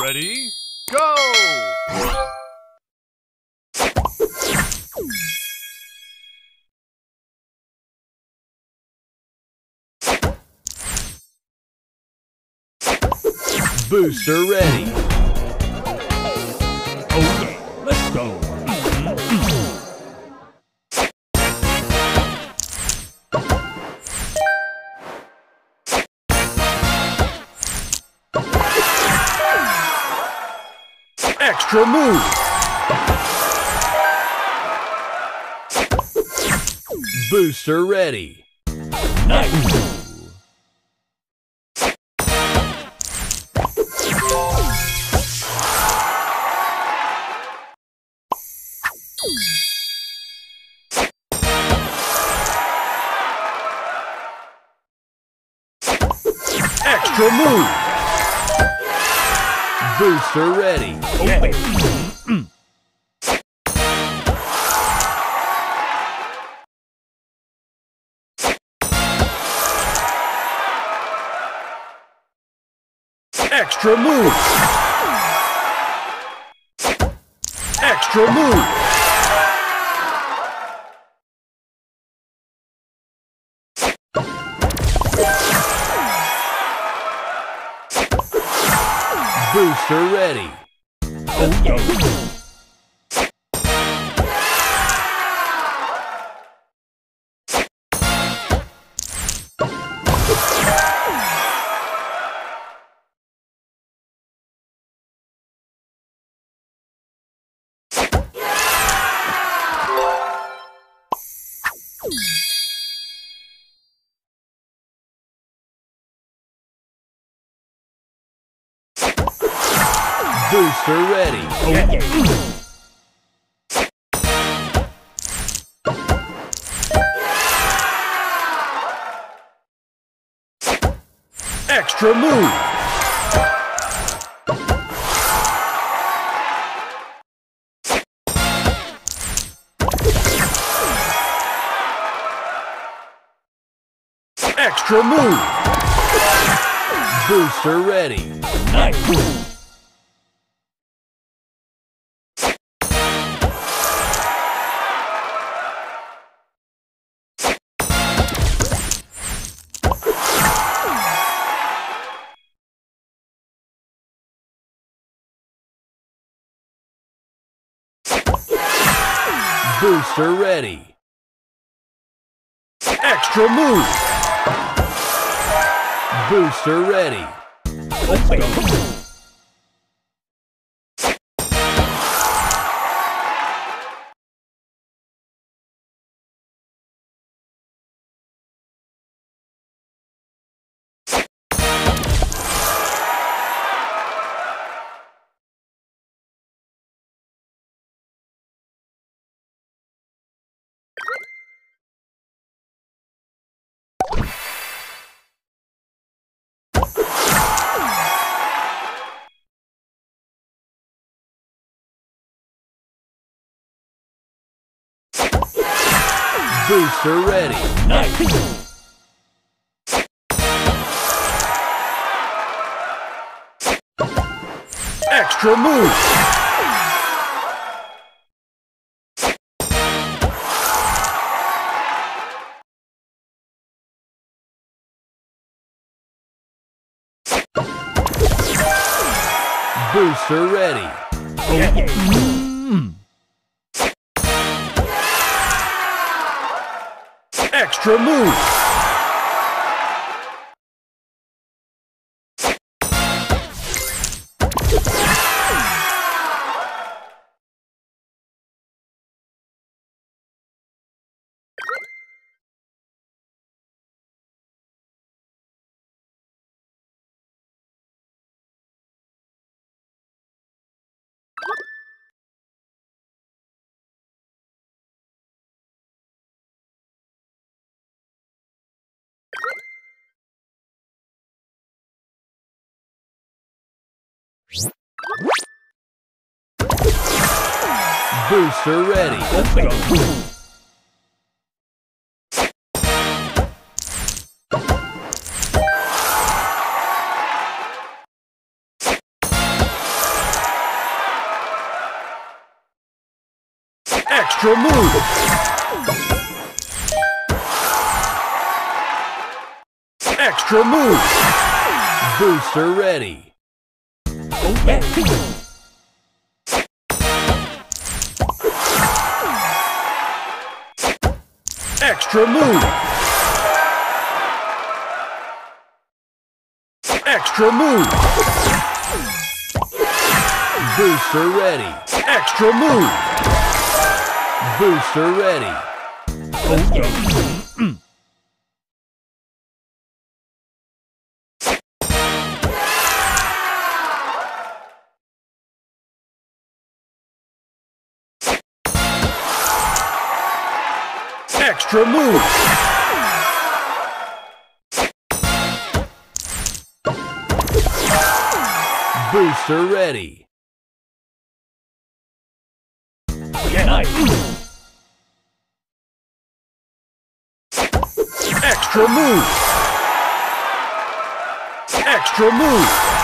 Ready, go! Booster ready. Yeah, let's go. Extra move. Booster ready. Nice. Extra move. Booster ready. Okay. Extra move. Extra move. Booster ready. Oh, Booster ready. Oh. Extra move. Extra move. Booster ready. Nice. Booster ready. Extra move. Booster ready. Let's go. Booster ready. Nice. Extra move. Booster ready. Oh yeah. Mm. Extra move. booster ready. Let's go. Extra move. Extra move. Booster ready. Okay. Extra move. Extra move. Booster ready. Extra move. Booster ready. Oh yeah. Extra move. Booster ready. Yeah, nice. Extra move. Extra move.